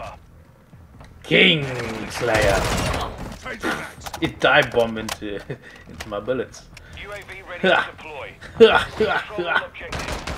Alpha. King Slayer. It dive bomb into into my bullets. UAV ready to deploy.